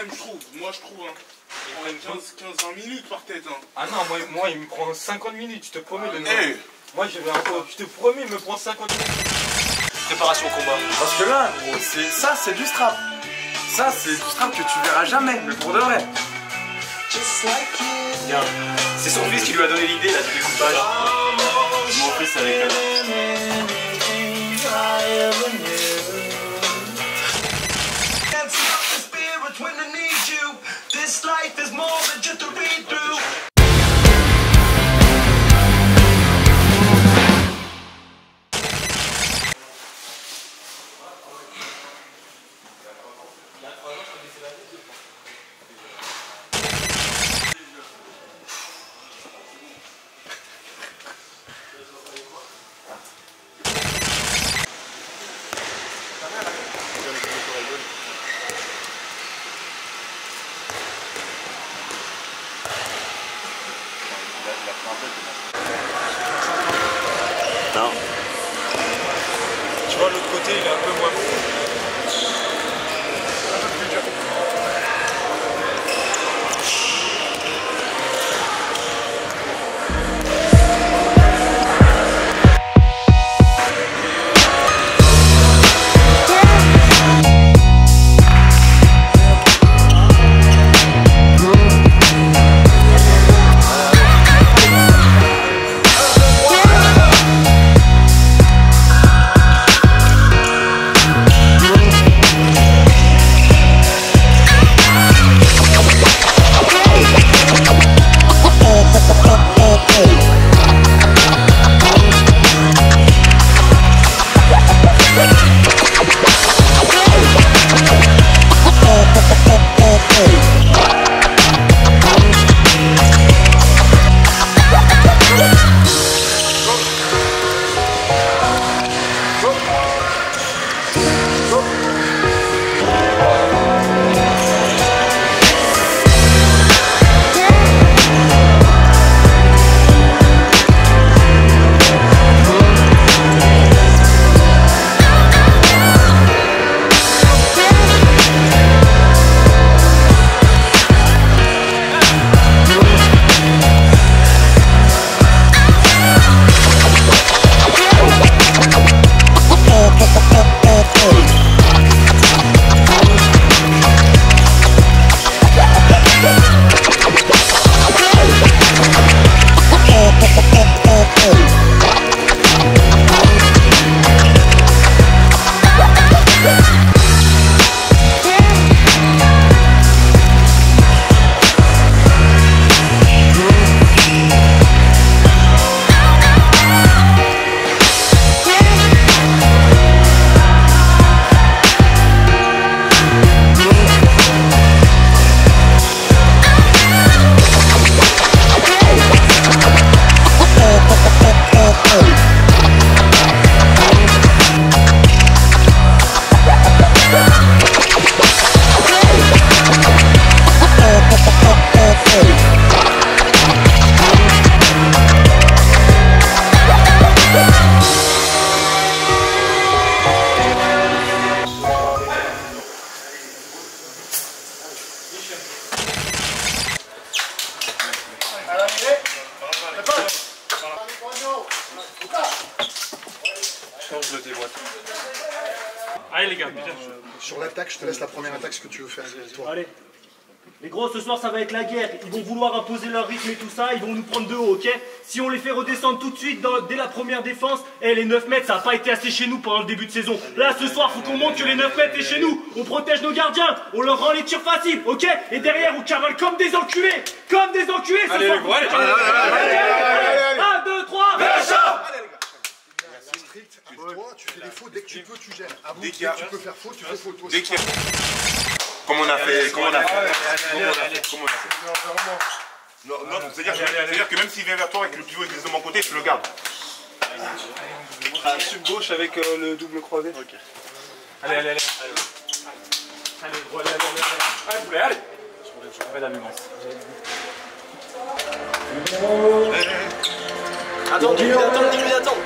même, je trouve. Moi, je trouve. Hein. Il prend 15-20 minutes par tête. Hein. Ah non, moi, moi, il me prend 50 minutes, je te promets. le Eh, Moi, je vais encore. Je te promets, il me prend 50 minutes. Préparation au combat. Parce que là, gros, c'est ça, c'est du strap. Ça, c'est du strap que tu verras jamais, mais pour de vrai. Bien. C'est son fils qui lui a donné l'idée là du découpage. Mon fils avec euh, This life is more than just a read through. Il est un peu moins bon. Le déboîte. Allez, les gars, déjà. Sur l'attaque, je te laisse la première attaque, ce que tu veux faire. Toi. Allez. Les gros, ce soir, ça va être la guerre. Ils vont vouloir imposer leur rythme et tout ça. Ils vont nous prendre de haut, ok? Si on les fait redescendre tout de suite dans- dès la première défense, eh, les 9 mètres, ça n'a pas été assez chez nous pendant le début de saison. Là, ce soir, faut qu'on montre que les 9 mètres, c'est chez nous. On protège nos gardiens. On leur rend les tirs faciles, ok? Et derrière, on cavale comme des enculés. Comme des enculés, ce Allez, soir. Allez, allez, allez, 1, 2, 3, Strict. Toi, tu fais des fautes dès que tu peux, tu gères. Dès dès qu'il y a- que tu peux faire faute, tu fais faute. Toi Dès aussi. qu'il y a... Comme on a fait, comme on a fait. Comme on a fait, comme on a fait. Non, non, c'est-à-dire que- même s'il vient vers toi et que le pivot est de mon côté, tu le gardes. Un sub gauche avec euh, le double croisé. Allez, allez, allez. Allez, gros, allez, allez, allez. Allez, allez. Je vais la mémoire. Attends, 10 minutes, attends, 10 minutes, attends.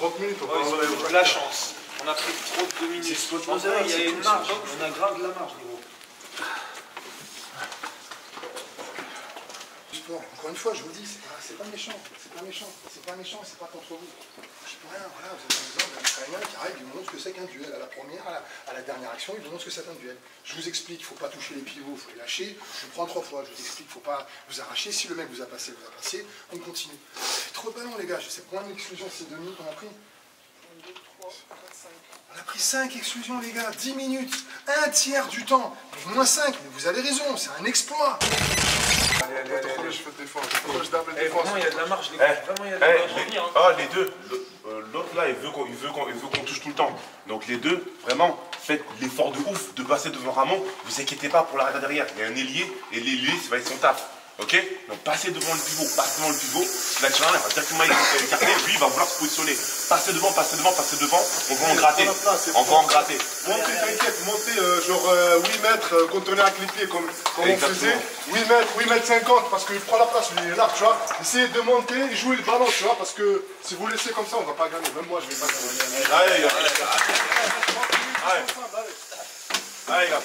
30 minutes, on De la chance. On a pris trop de deux minutes. On dirait qu'il y a une marge. On a grave de la marge, gros. sport. Encore une fois, je vous dis, c'est pas, méchant, c'est pas méchant, c'est pas méchant, c'est pas contre vous. Je peux rien, voilà, vous êtes un exemple d'un Ukrainien qui arrive, il vous montre ce que c'est qu'un duel. À la première, à la, à la dernière action, il vous montre ce que c'est qu'un duel. Je vous explique, il ne faut pas toucher les pivots, il faut les lâcher. Je vous prends trois fois, je vous explique, il ne faut pas vous arracher. Si le mec vous a passé, vous a passé, on continue. C'est trop de ballons, les gars, je sais combien d'exclusions ces deux minutes on a pris. On a pris 5 exclusions, les gars, 10 minutes, un tiers du temps, moins 5, mais vous avez raison, c'est un exploit. Allez, allez, allez, je Eh, vraiment, il y a de la marge, les Eh, gars. Vraiment, il y a de eh, la marge. Revenir, hein. ah, les deux, euh, l'autre là, il veut qu'on il veut qu'on- il veut qu'on touche tout le temps. Donc les deux, vraiment, faites l'effort de ouf de passer devant Ramon. Vous inquiétez pas pour l'arrêt derrière. Il y a un ailier et l'ailier, ça va être son taf. Ok? Donc passez devant le pivot, passez devant le pivot. La Chirana, elle va directement écarter. Lui, il va vouloir se positionner. Passez devant, passez devant, passez devant. On va en gratter. On va en gratter. Montez, t'inquiète, montez euh, genre euh, 8 mètres, euh, contenir avec les pieds comme, comme on faisait. 8 mètres, 8 mètres 50 parce qu'il prend la place, lui il est là, tu vois. Essayez de monter et jouer le ballon, tu vois, parce que si vous laissez comme ça, on va pas gagner. Même moi, je vais pas gagner. Allez, les gars. Allez. Allez, les gars.